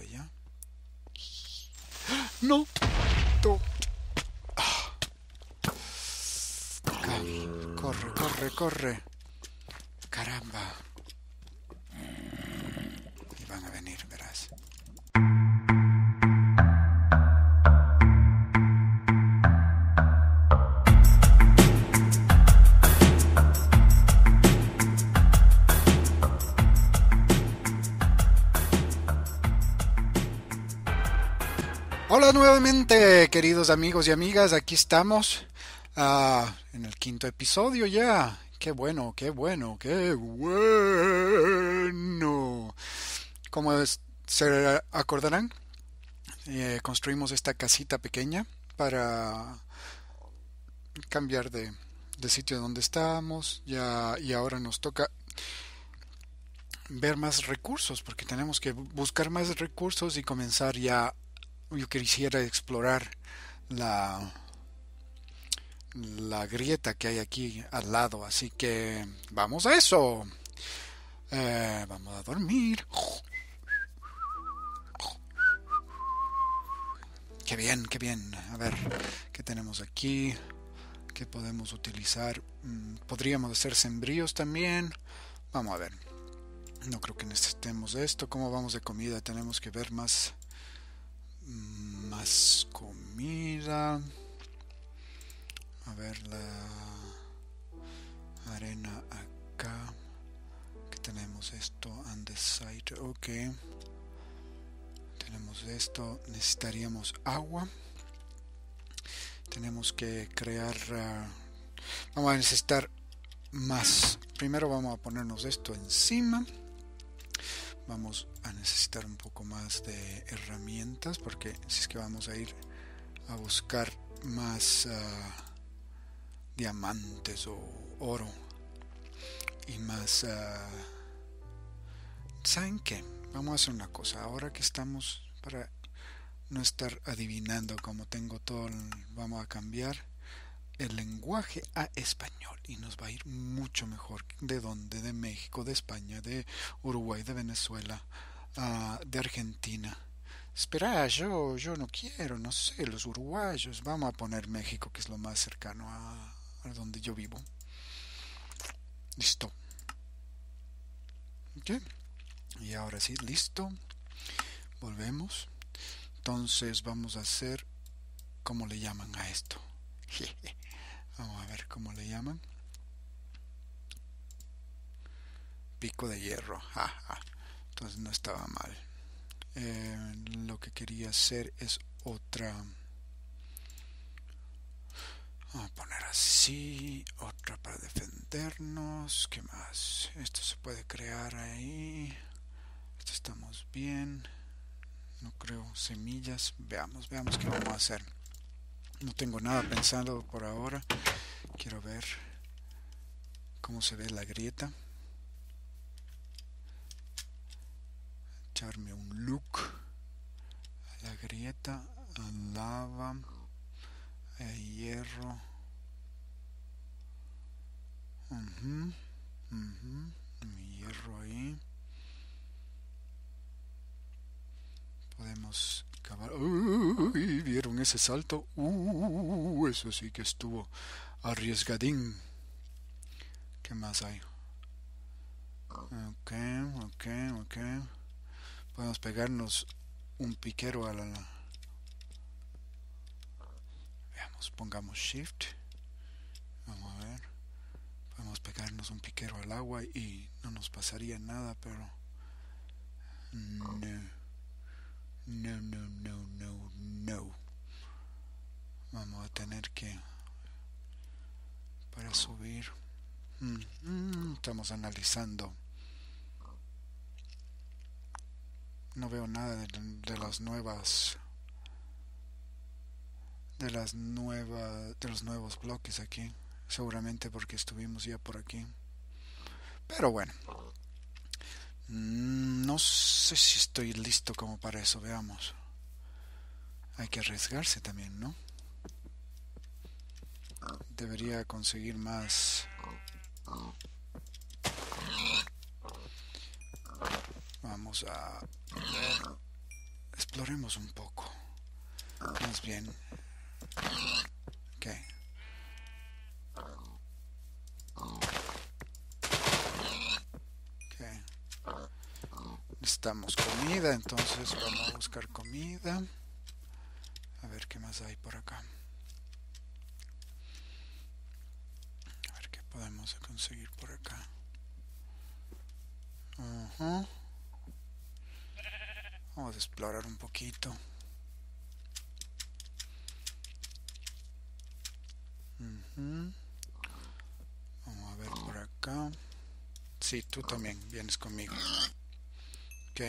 allá? No. Ah. Corre, corre, corre. Queridos amigos y amigas, aquí estamos uh, en el quinto episodio ya. Qué bueno, qué bueno, qué bueno. Como se acordarán, eh, construimos esta casita pequeña para cambiar de, de sitio donde estamos ya y ahora nos toca ver más recursos porque tenemos que buscar más recursos y comenzar ya yo quisiera explorar la la grieta que hay aquí al lado así que vamos a eso. Eh, vamos a dormir. Qué bien qué bien. A ver qué tenemos aquí qué podemos utilizar mm, podríamos hacer sembríos también. Vamos a ver. No creo que necesitemos esto. Cómo vamos de comida tenemos que ver más más comida. A ver la arena acá. Que tenemos esto site. Ok. Tenemos esto. Necesitaríamos agua. Tenemos que crear. Uh, vamos a necesitar más. Primero vamos a ponernos esto encima vamos a necesitar un poco más de herramientas porque si es que vamos a ir a buscar más uh, diamantes o oro y más uh, ¿saben qué? vamos a hacer una cosa ahora que estamos para no estar adivinando como tengo todo vamos a cambiar el lenguaje a español y nos va a ir mucho mejor. ¿De dónde? De México, de España, de Uruguay, de Venezuela, uh, de Argentina. Espera, yo, yo no quiero, no sé, los uruguayos. Vamos a poner México, que es lo más cercano a, donde yo vivo. Listo. ¿Ok? Y ahora sí, listo. Volvemos. Entonces vamos a hacer, ¿cómo le llaman a esto? Vamos a ver cómo le llaman. Pico de hierro. Entonces no estaba mal. Eh, lo que quería hacer es otra. Vamos a poner así. Otra para defendernos. ¿Qué más? Esto se puede crear ahí. Esto estamos bien. No creo semillas. Veamos, veamos qué vamos a hacer. No tengo nada pensado por ahora. Quiero ver cómo se ve la grieta. Echarme un look a la grieta, a lava, a hierro. hierro ahí. Podemos Uy, ¿Vieron ese salto? Uh, eso sí que estuvo arriesgadín. ¿Qué más hay? Ok, ok, ok. Podemos pegarnos un piquero a la... Veamos, pongamos shift. Vamos a ver. Podemos pegarnos un piquero al agua y no nos pasaría nada, pero... No. No, no, no, no, no. Vamos a tener que... Para subir... Mm, estamos analizando. No veo nada de, de las nuevas... De las nuevas... De los nuevos bloques aquí. Seguramente porque estuvimos ya por aquí. Pero bueno. Mm, no sé si estoy listo como para eso, veamos. Hay que arriesgarse también, ¿no? Debería conseguir más... Vamos a... exploremos un poco. Más bien. Ok. Necesitamos comida, entonces vamos a buscar comida. A ver qué más hay por acá. A ver qué podemos conseguir por acá. Vamos a explorar un poquito. Vamos a ver por acá. Sí, tú también vienes conmigo. Ok.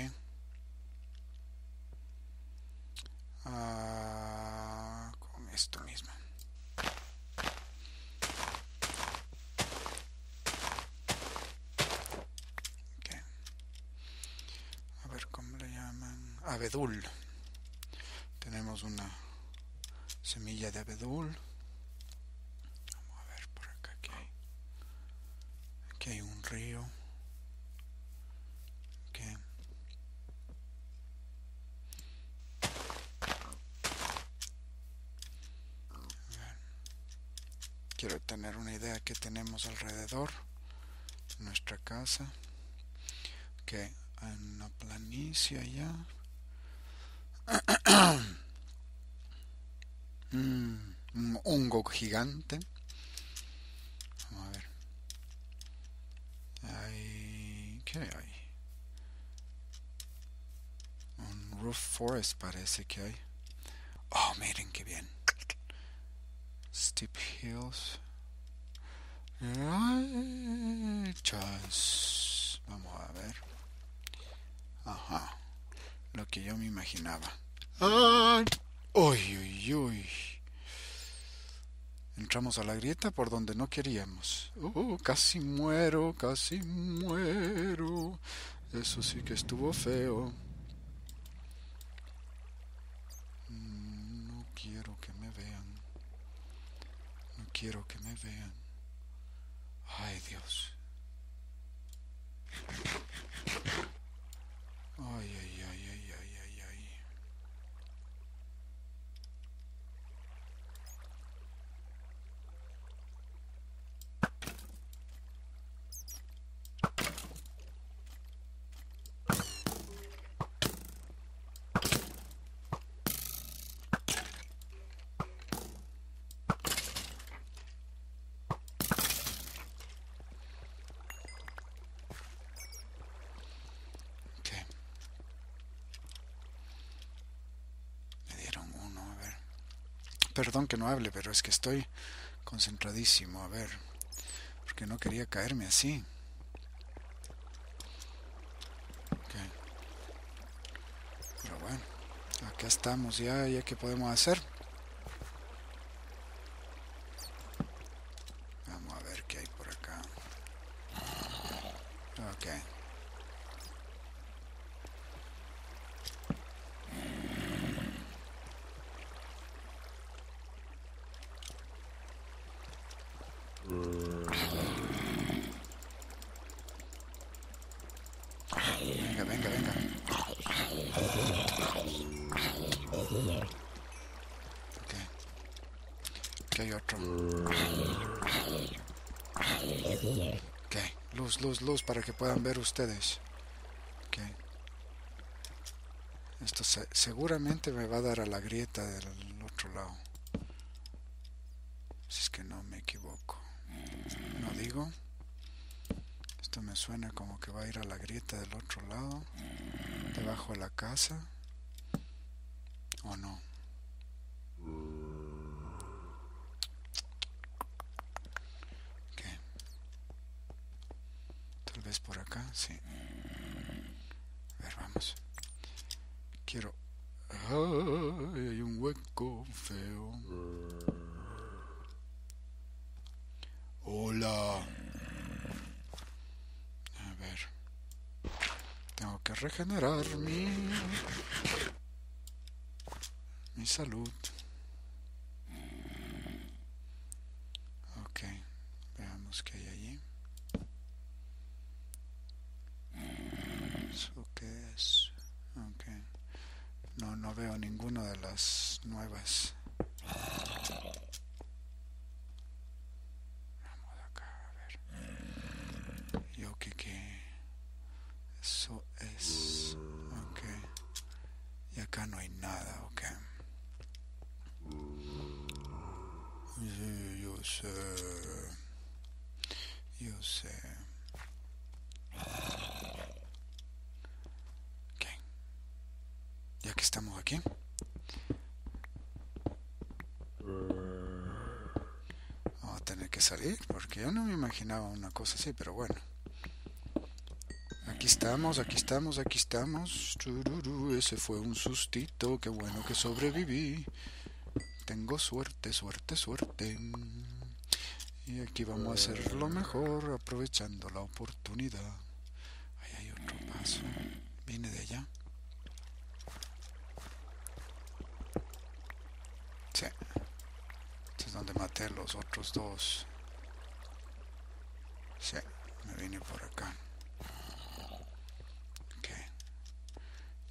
Ah, con esto mismo. Okay. A ver cómo le llaman. Abedul. Tenemos una semilla de abedul. Vamos a ver por acá que hay. Aquí hay un río. Okay. quiero tener una idea que nuestra casa que hay una planicie allá. Mm, un hongo gigante. Vamos a ver. Hay ¿qué hay? un roof forest parece que hay. Oh miren qué bien. Steep hills. Just. Vamos a ver. Ajá. Lo que yo me imaginaba. Uy, uy, uy. Entramos a la grieta por donde no queríamos. Uh, casi muero, casi muero. Eso sí que estuvo feo. quiero que me vean. Ay Dios. Perdón que no hable, pero es que estoy concentradísimo. A ver, porque no quería caerme así. Pero bueno, acá estamos ya, ya que podemos hacer. Luz, luz, para que puedan ver ustedes. Esto seguramente me va a dar a la grieta del otro lado. Si es que no me equivoco. No digo. Me suena como que va a ir a la grieta del otro lado. Debajo de la casa. ¿O no? por acá, sí. A ver, vamos. Quiero... hay un hueco feo. Hola. A ver. Tengo que regenerar mi... Mi salud. Ok. Veamos qué hay allí. no, no veo ninguna de las nuevas. Vamos acá a ver. Yo que que eso es. Ok. Y acá no hay nada, ok. Sí, yo sé. Yo sé. Ok. Ya que estamos aquí. Vamos a tener que salir yo no me imaginaba una cosa así, pero bueno. Aquí estamos, aquí estamos, aquí estamos. Ese fue un sustito, qué bueno que sobreviví. Tengo suerte, suerte, suerte. Y aquí vamos a hacer lo mejor, aprovechando la oportunidad. Ahí hay otro paso. Viene de allá. Sí. Este es donde maté los otros dos. Sí, me vine por acá. Ok.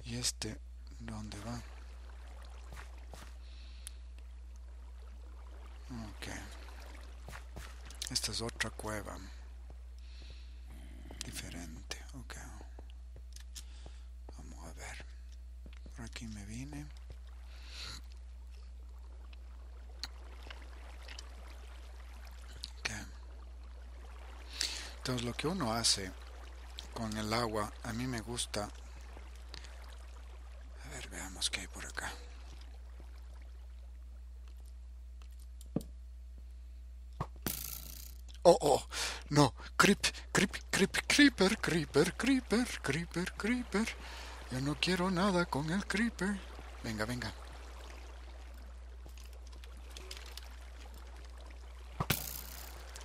¿Y este dónde va? Ok. Esta es otra cueva. Diferente. Ok. Vamos a ver. Por aquí me vine. Ok. Entonces lo que uno hace con el agua, a mí me gusta... A ver, veamos qué hay por acá. Oh, oh, no, creep, creep, creep, creeper, creeper, creeper, creeper, creeper. Yo no quiero nada con el creeper. Venga, venga.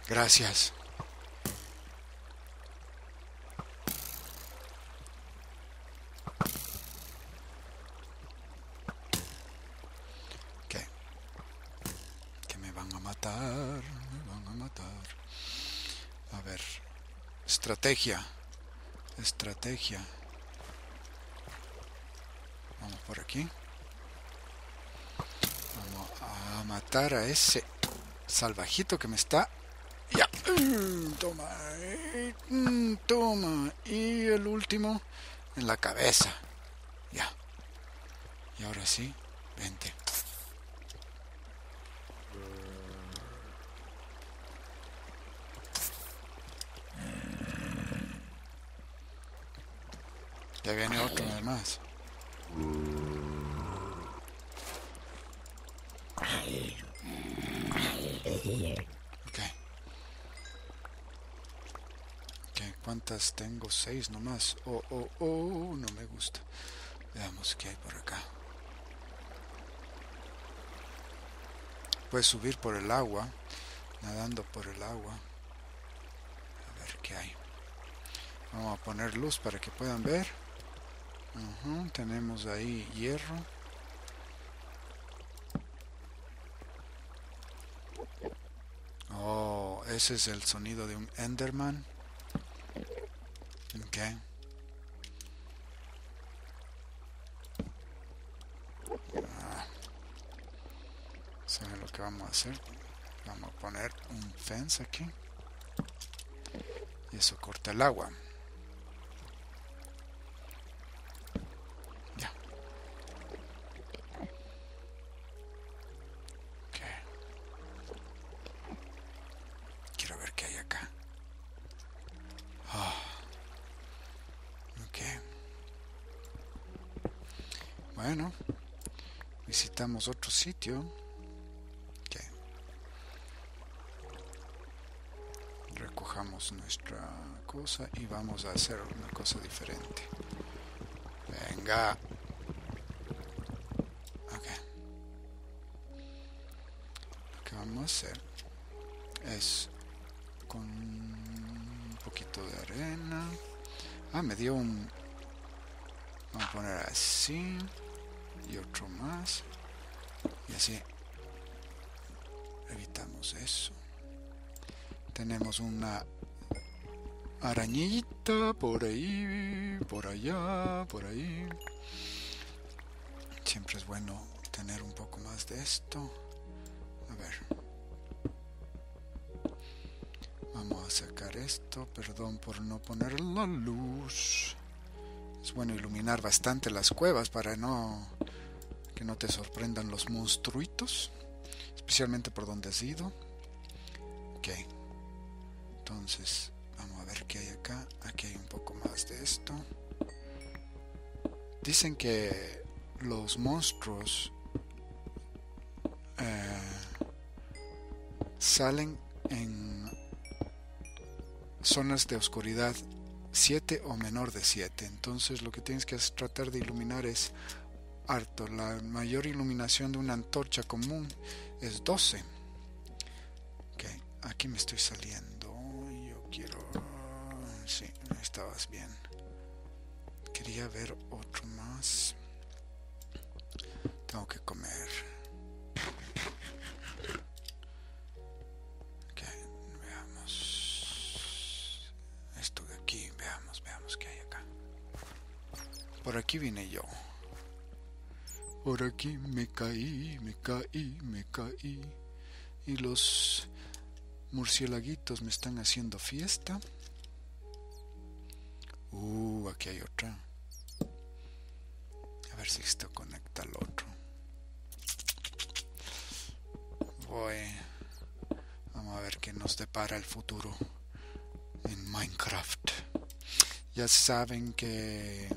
Gracias. ¿Qué? Que me van a matar, me van a matar. A ver, estrategia, estrategia. Vamos por aquí. Vamos a matar a ese salvajito que me está... Ya. Toma. eh, Toma. Y el último en la cabeza. Ya. Y ahora sí, vente. Ya viene otro además. Ok. Ok, ¿cuántas tengo? Seis nomás. Oh, oh, oh, no me gusta. Veamos qué hay por acá. Puedes subir por el agua, nadando por el agua. A ver qué hay. Vamos a poner luz para que puedan ver. Tenemos ahí hierro. Oh, ese es el sonido de un Enderman. Ok. Ah. ¿Saben lo que vamos a hacer? Vamos a poner un fence aquí. Y eso corta el agua. Sitio. Recojamos nuestra cosa y vamos a hacer una cosa diferente. Venga. Ok. Lo que vamos a hacer es con un poquito de arena. Ah, me dio un... Vamos a poner así. Y otro más. Y así. Evitamos eso. Tenemos una arañita por ahí, por allá, por ahí. Sí. bueno tener un poco más de esto. A ver. Vamos a sacar esto. Perdón por no poner la luz. Es bueno iluminar bastante las cuevas para no que no te sorprendan los monstruitos, especialmente por donde has ido. Ok. Entonces, vamos a ver qué hay acá. Aquí hay un poco más de esto. Dicen que los monstruos eh, salen en zonas de oscuridad 7 o menor de 7. Entonces lo que tienes que tratar de iluminar es harto. La mayor iluminación de una antorcha común es 12. Ok, aquí me estoy saliendo. Yo quiero... Sí, estabas bien. Quería ver otro más. Tengo que comer. Ok, veamos. Esto de aquí, veamos, veamos qué hay acá. Por aquí vine yo. Por aquí me caí, me caí, me caí. Y los murciélaguitos me están haciendo fiesta. Uh, aquí hay otra. A ver si esto conecta al otro. Voy. Vamos a ver qué nos depara el futuro en Minecraft. Ya saben que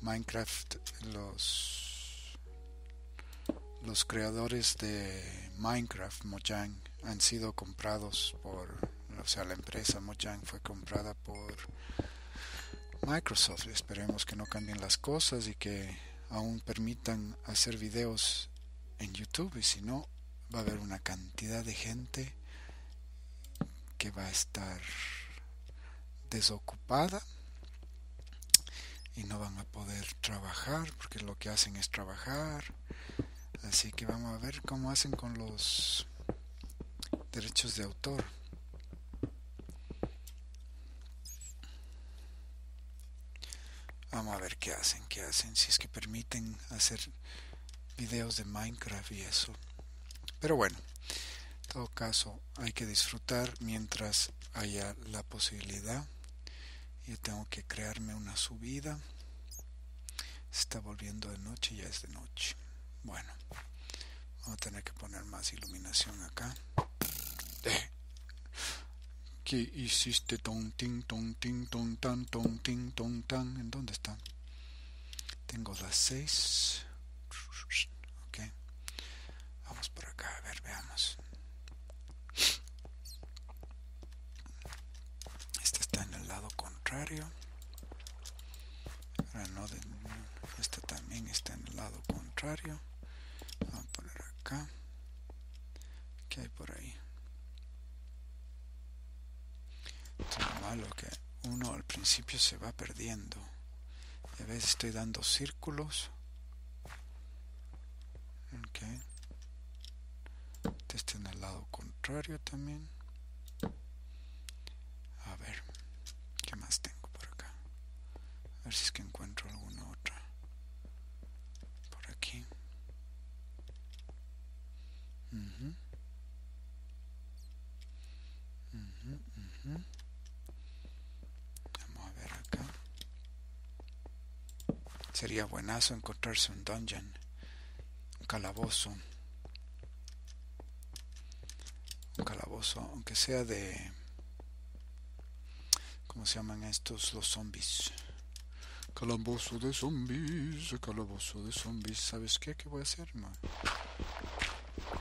Minecraft los los creadores de Minecraft, Mojang, han sido comprados por, o sea, la empresa Mojang fue comprada por Microsoft. Esperemos que no cambien las cosas y que aún permitan hacer videos en YouTube y si no, va a haber una cantidad de gente que va a estar desocupada y no van a poder trabajar porque lo que hacen es trabajar Así que vamos a ver cómo hacen con los derechos de autor. Vamos a ver qué hacen, qué hacen, si es que permiten hacer videos de Minecraft y eso. Pero bueno, en todo caso hay que disfrutar mientras haya la posibilidad. Yo tengo que crearme una subida. Está volviendo de noche, ya es de noche. Bueno, vamos a tener que poner más iluminación acá. Eh. ¿Qué hiciste? Ton, ting, ton, ting, ton, tan, ton, ting, ton, tan. ¿En dónde está? Tengo las seis. Ok. Vamos por acá, a ver, veamos. Esta está en el lado contrario. Ahora no, esta también está en el lado contrario. Acá. ¿Qué hay por ahí? Es malo que uno al principio se va perdiendo. Y a veces estoy dando círculos. Ok. Este en el lado contrario también. A ver, ¿qué más tengo por acá? A ver si es que encuentro alguna otra. Por aquí. Vamos a ver acá. Sería buenazo encontrarse un dungeon, un calabozo. Un calabozo, aunque sea de... ¿Cómo se llaman estos? Los zombies. Calabozo de zombies, calabozo de zombies. ¿Sabes qué? ¿Qué voy a hacer?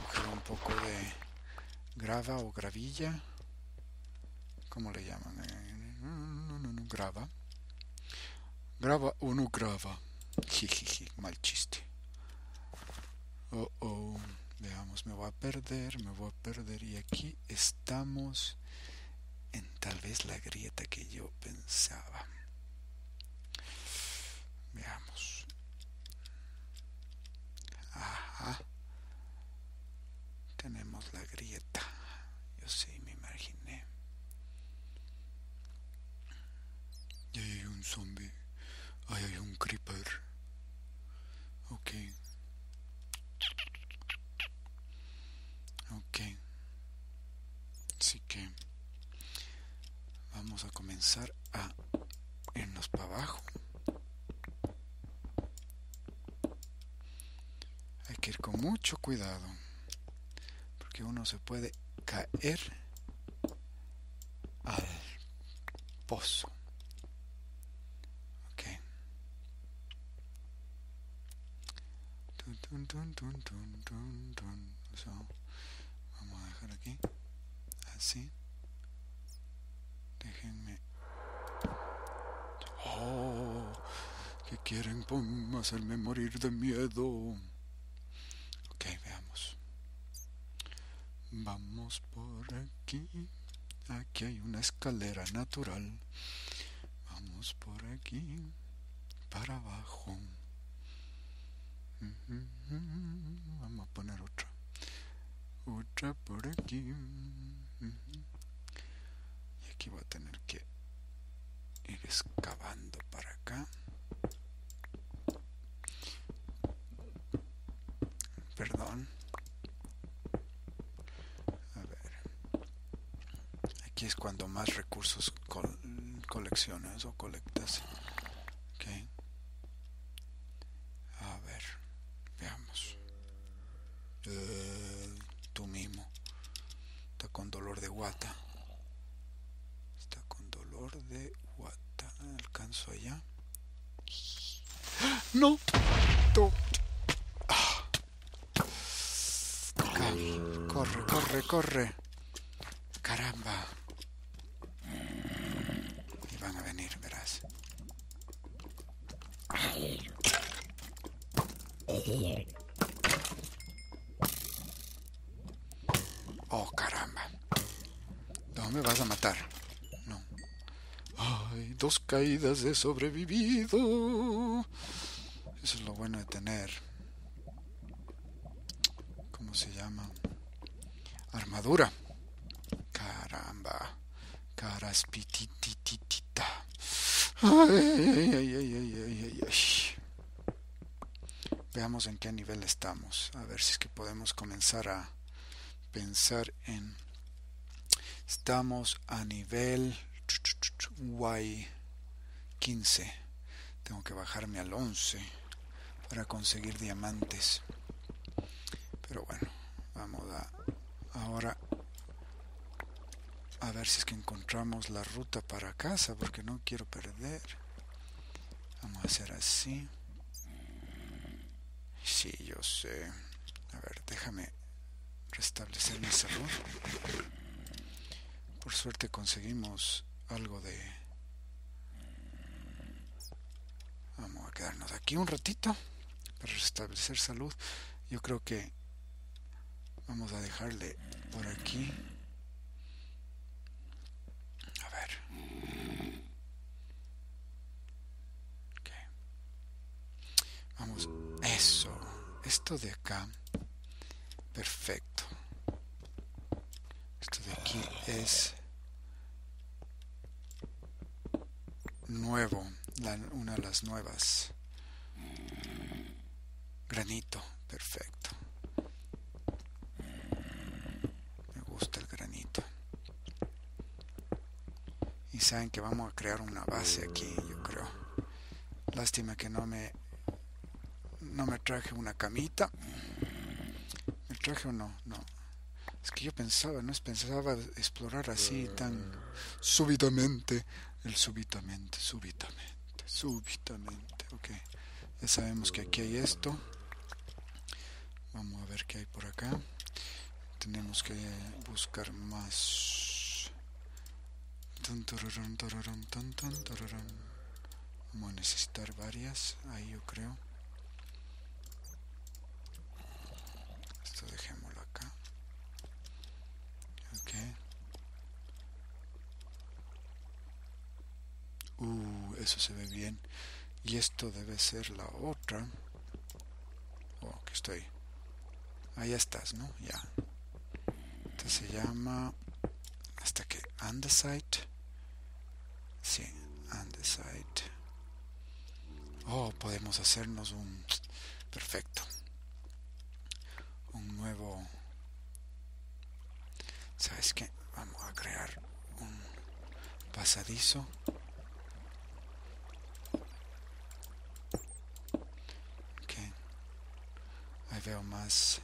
Coger un poco de grava o gravilla. ¿Cómo le llaman? Eh, grava. Grava o no grava. Jijiji, mal chiste. Oh, oh. Veamos, me voy a perder, me voy a perder. Y aquí estamos en tal vez la grieta que yo pensaba. Veamos. Ajá. Tenemos la grieta. Yo sí, me imaginé. Y hay un zombie. Ahí hay un creeper. Ok. A comenzar a irnos para abajo. Hay que ir con mucho cuidado, porque uno se puede caer al pozo. Ok. vamos a dejar aquí. Así. Déjenme. Oh, que quieren hacerme morir de miedo. Ok, veamos. Vamos por aquí. Aquí hay una escalera natural. Vamos por aquí. Para abajo. Vamos a poner otra. Otra por aquí. Aquí voy a tener que ir excavando para acá. Perdón. A ver. Aquí es cuando más recursos coleccionas o colectas. Okay. A ver. Veamos. Eh, tú mismo. Está con dolor de guata. Está con dolor de guata. Alcanzo allá. No. Ah. Corre, corre, corre. Caramba. Y van a venir, verás. Oh, caramba. No me vas a matar. No. Ay, dos caídas he sobrevivido. Eso es lo bueno de tener. ¿Cómo se llama? Armadura. Caramba. Caraspitititita. Ay, ay, ay, ay, ay, ay, Veamos en qué nivel estamos. A ver si es que podemos comenzar a pensar en... Estamos a nivel Y15. Tengo que bajarme al 11 para conseguir diamantes. Pero bueno, vamos a ahora a ver si es que encontramos la ruta para casa porque no quiero perder. Vamos a hacer así. Sí, yo sé. A ver, déjame restablecer mi salud. Por suerte conseguimos algo de... Vamos a quedarnos aquí un ratito para restablecer salud. Yo creo que vamos a dejarle por aquí. A ver. Vamos, Esto de acá Perfecto. Esto de aquí es nuevo, una de las nuevas. Granito, perfecto. Me gusta el granito. Y saben que vamos a crear una base aquí, yo creo. Lástima que no me no me traje una camita traje o no? No. Es que yo pensaba, no pensaba explorar así tan súbitamente. El súbitamente, súbitamente, súbitamente. Ok. Ya sabemos que aquí hay esto. Vamos a ver qué hay por acá. Tenemos que buscar más. Vamos a necesitar varias. Ahí yo creo. dejémoslo acá ok uh, eso se ve bien. Y esto debe ser la otra. Oh, que estoy. Ahí estás no ya. Esto se llama hasta que andesite sí andesite oh podemos hacernos un perfecto un nuevo sabes qué vamos a crear un pasadizo. Ok. Ahí veo más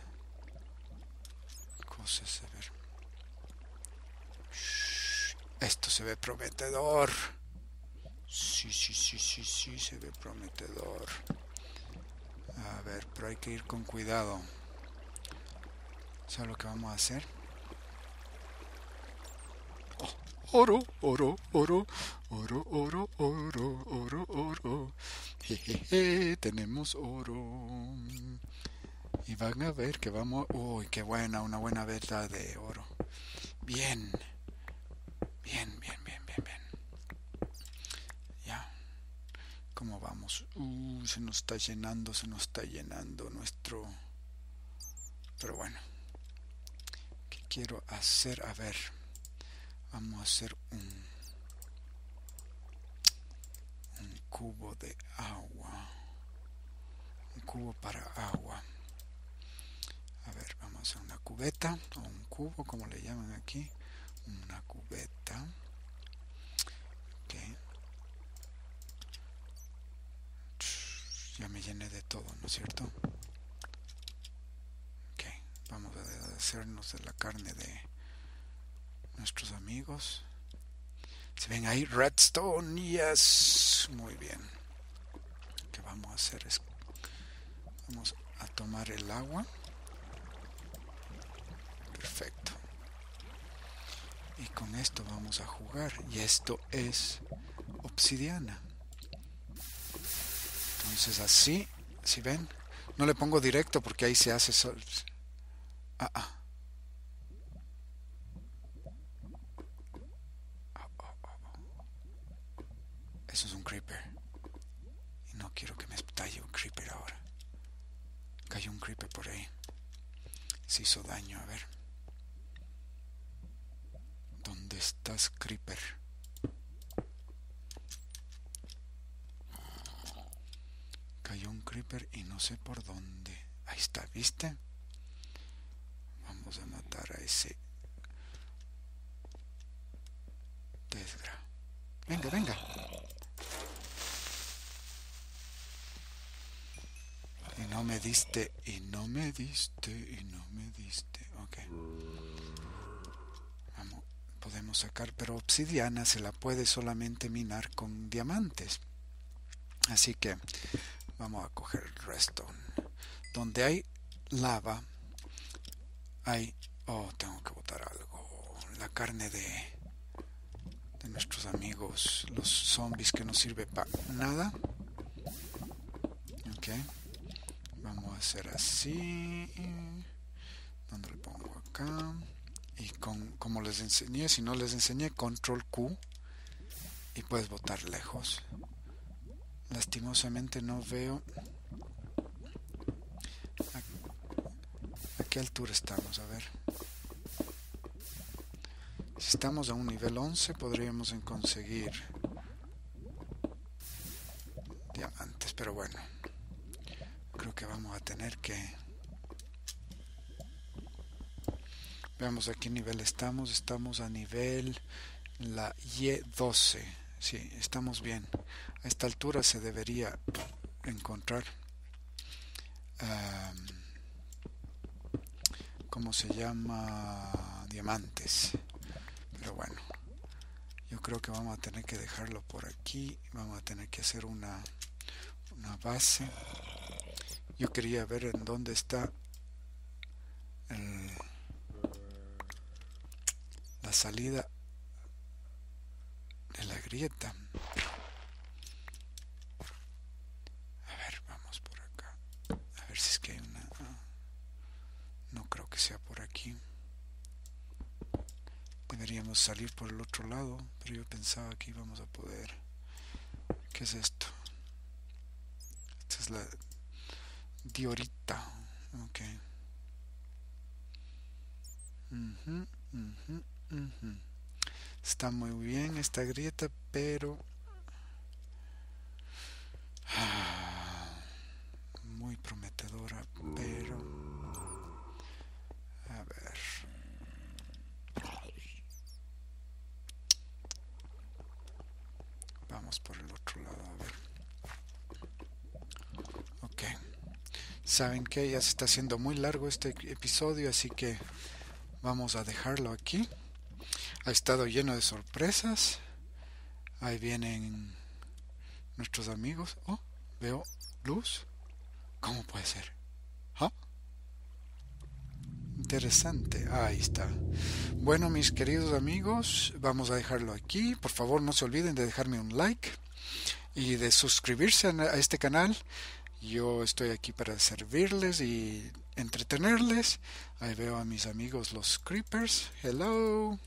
cosas. A ver. Esto se ve prometedor. Sí, sí, sí, sí, sí, se ve prometedor. A ver, pero hay que ir con cuidado. ¿Sabes lo que vamos a hacer? oro, oro, oro, oro, oro, oro, oro, oro. Jejeje, tenemos oro. Y van a ver que vamos... Uy, qué buena, una buena veta de oro. Bien, bien, bien. Ya. ¿Cómo vamos? Uh, se nos está llenando, se nos está llenando nuestro... Pero bueno. ¿Qué quiero hacer? A ver vamos a hacer un, un cubo de agua un cubo para agua a ver vamos a hacer una cubeta o un cubo como le llaman aquí una cubeta okay. Ya me llené de todo no es cierto ok vamos a hacernos de la carne de nuestros amigos. Se ven ahí redstone, yes. Muy bien. Que vamos a hacer es vamos a tomar el agua. Perfecto. Y con esto vamos a jugar. Y esto es obsidiana. Entonces así, si ven, no le pongo directo porque ahí se hace sol. Ah, ah. Eso es un creeper. Y no quiero que me estalle un creeper ahora. Cayó un creeper por ahí. Se hizo daño, a ver. ¿Dónde estás, creeper? Y no sé por dónde. Ahí está, ¿viste? Vamos a matar a ese desgra. Venga, venga. no me diste, y no me diste, y no me diste. Ok. Vamos, podemos sacar, pero obsidiana se la puede solamente minar con diamantes. Así que vamos a coger redstone. Donde hay lava, hay... Oh, tengo que botar algo. La carne de, de nuestros amigos, los zombies que no sirve para nada. Okay vamos a hacer así donde le pongo acá y con como les enseñé si no les enseñé control Q y puedes botar lejos lastimosamente no veo a, qué altura estamos a ver. Si estamos a un nivel 11 podríamos conseguir diamantes pero bueno creo que vamos a tener que veamos a qué nivel estamos. Estamos a nivel la Y12 sí, estamos bien a esta altura se debería encontrar um, ¿cómo se llama? diamantes pero bueno yo creo que vamos a tener que dejarlo por aquí vamos a tener que hacer una una base yo quería ver en dónde está la salida de la grieta. A ver, vamos por acá. A ver si es que hay una... No creo que sea por aquí. Salir por el otro lado, pero yo pensaba que íbamos a poder... ¿Qué es esto? Esta es la diorita. Ok. Está muy bien esta grieta, pero... Ah, muy prometedora, pero... A ver. Saben que ya se está haciendo muy largo este episodio, así que vamos a dejarlo aquí. Ha estado lleno de sorpresas. Ahí vienen nuestros amigos. Oh, veo luz. ¿Cómo puede ser? ¿Ah? Interesante. Ahí está. Bueno, mis queridos amigos, vamos a dejarlo aquí. Por favor, no se olviden de dejarme un like y de suscribirse a este canal. Yo estoy aquí para servirles y entretenerles. Ahí veo a mis amigos los creepers. Hello.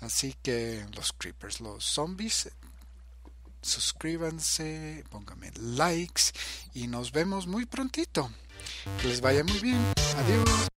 Así que los creepers, los zombies, suscríbanse, pónganme likes y nos vemos muy prontito. Que les vaya muy bien. Adiós.